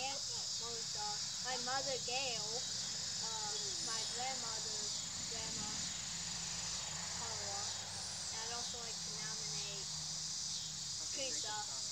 aunt was my mother Gail, uh, my grandmother's grandma Paula, and I'd also like to nominate Teresa.